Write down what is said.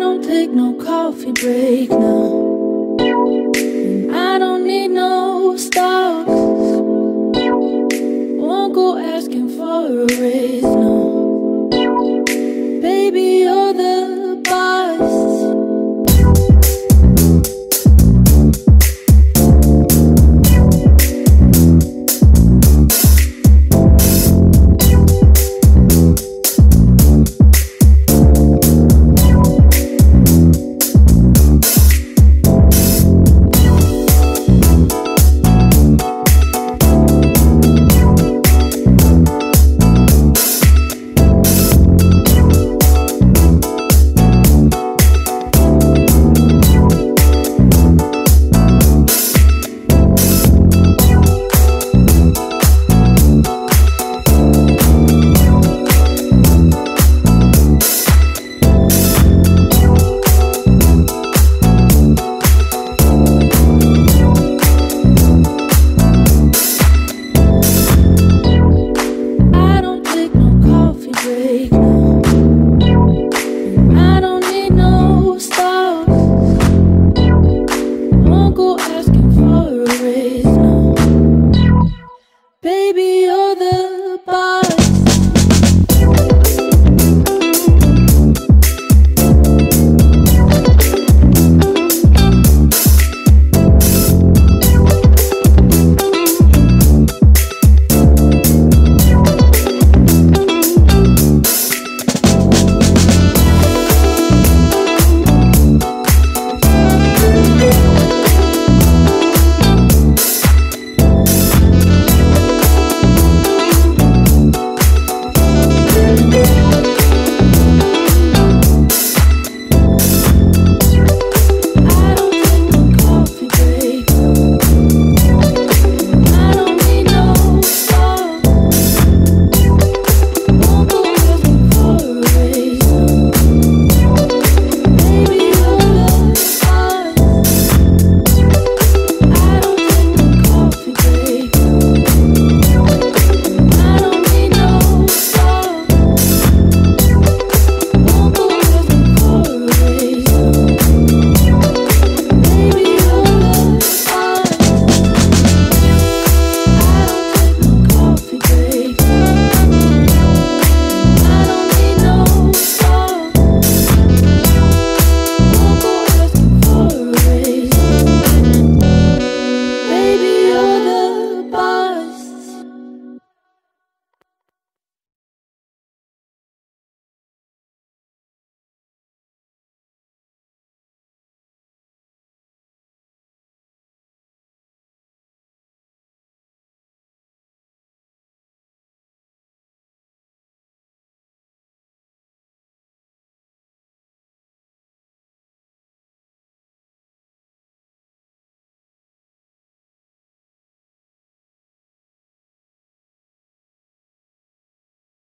don't take no coffee break now. I don't need no Baby